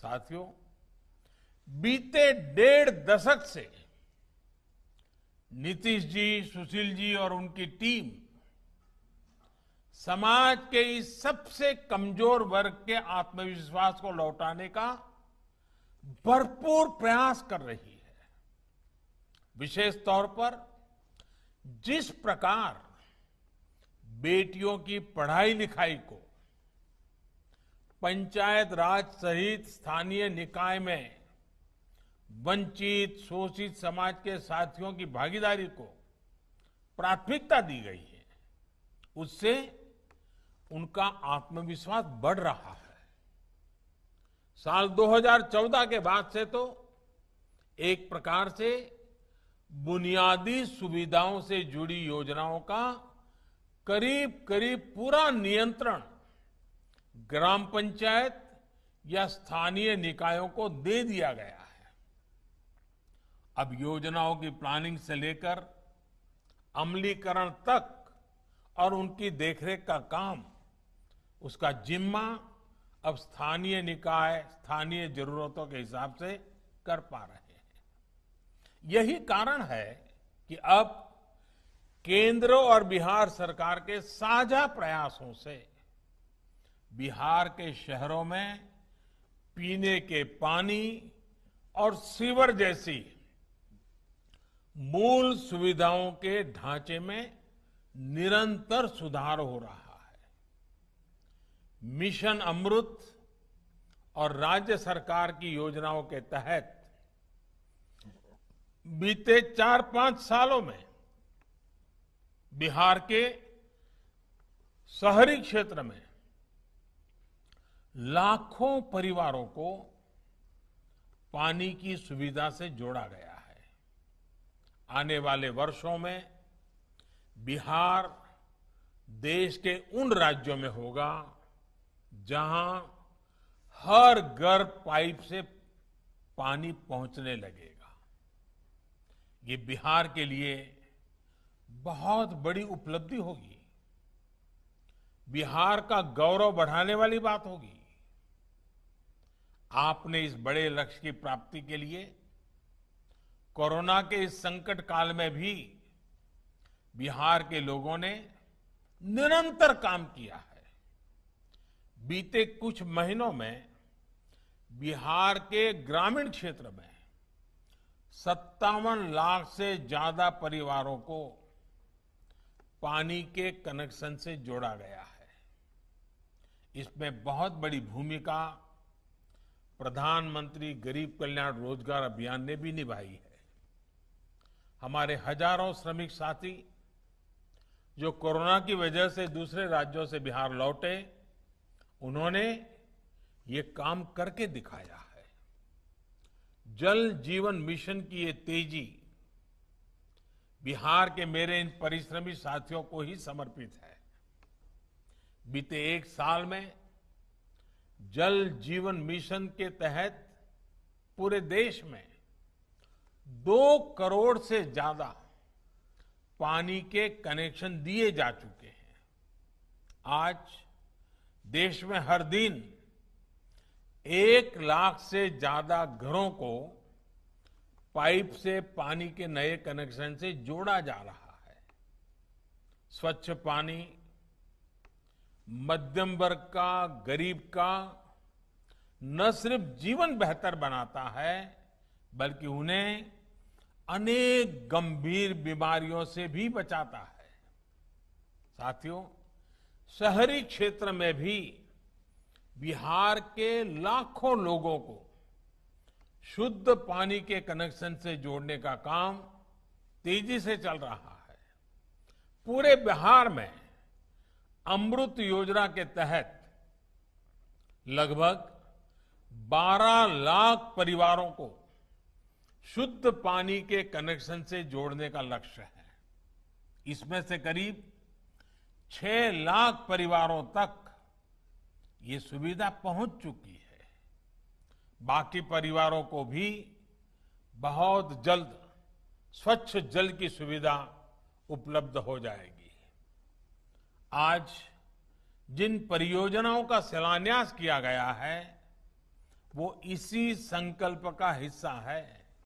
साथियों, बीते डेढ़ दशक से नीतीश जी, सुशील जी और उनकी टीम समाज के इस सबसे कमज़ोर वर्ग के आत्मविश्वास को लौटाने का भरपूर प्रयास कर रही है। विशेष तौर पर जिस प्रकार बेटियों की पढ़ाई लिखाई को पंचायत राज सहित स्थानीय निकाय में वंचित, शोषित समाज के साथियों की भागीदारी को प्राथमिकता दी गई है। उससे उनका आत्मविश्वास बढ़ रहा है। साल 2014 के बाद से तो एक प्रकार से बुनियादी सुविधाओं से जुड़ी योजनाओं का करीब करीब पूरा नियंत्रण ग्राम पंचायत या स्थानीय निकायों को दे दिया गया है। अब योजनाओं की प्लानिंग से लेकर अमलीकरण तक और उनकी देखरेख का काम, उसका जिम्मा अब स्थानीय निकाय, स्थानीय जरूरतों के हिसाब से कर पा रहे हैं। यही कारण है कि अब केंद्र और बिहार सरकार के साझा प्रयासों से बिहार के शहरों में पीने के पानी और सीवर जैसी मूल सुविधाओं के ढांचे में निरंतर सुधार हो रहा है। मिशन अमृत और राज्य सरकार की योजनाओं के तहत बीते चार पाँच सालों में बिहार के शहरी क्षेत्र में लाखों परिवारों को पानी की सुविधा से जोड़ा गया है। आने वाले वर्षों में बिहार देश के उन राज्यों में होगा जहाँ हर घर पाइप से पानी पहुँचने लगेगा। ये बिहार के लिए बहुत बड़ी उपलब्धि होगी। बिहार का गौरव बढ़ाने वाली बात होगी। आपने इस बड़े लक्ष्य की प्राप्ति के लिए कोरोना के इस संकट काल में भी बिहार के लोगों ने निरंतर काम किया है। बीते कुछ महीनों में बिहार के ग्रामीण क्षेत्र में सत्तावन लाख से ज़्यादा परिवारों को पानी के कनेक्शन से जोड़ा गया है। इसमें बहुत बड़ी भूमिका प्रधानमंत्री गरीब कल्याण रोज़गार अभियान ने भी निभाई है। हमारे हज़ारों श्रमिक साथी जो कोरोना की वजह से दूसरे राज्यों से बिहार लौटे, उन्होंने ये काम करके दिखाया है। जल जीवन मिशन की ये तेज़ी बिहार के मेरे इन परिश्रमी साथियों को ही समर्पित है। बीते एक साल में जल जीवन मिशन के तहत पूरे देश में दो करोड़ से ज़्यादा पानी के कनेक्शन दिए जा चुके हैं। आज देश में हर दिन एक लाख से ज़्यादा घरों को पाइप से पानी के नए कनेक्शन से जोड़ा जा रहा है। स्वच्छ पानी मध्यम वर्ग का, गरीब का, न सिर्फ़ जीवन बेहतर बनाता है, बल्कि उन्हें अनेक गंभीर बीमारियों से भी बचाता है। साथियों, शहरी क्षेत्र में भी बिहार के लाखों लोगों को शुद्ध पानी के कनेक्शन से जोड़ने का काम तेज़ी से चल रहा है। पूरे बिहार में अमृत योजना के तहत लगभग 12 लाख परिवारों को शुद्ध पानी के कनेक्शन से जोड़ने का लक्ष्य है। इसमें से करीब 6 लाख परिवारों तक ये सुविधा पहुँच चुकी है। बाकी परिवारों को भी बहुत जल्द, स्वच्छ जल की सुविधा उपलब्ध हो जाएगी। आज जिन परियोजनाओं का शिलान्यास किया गया है वो इसी संकल्प का हिस्सा है।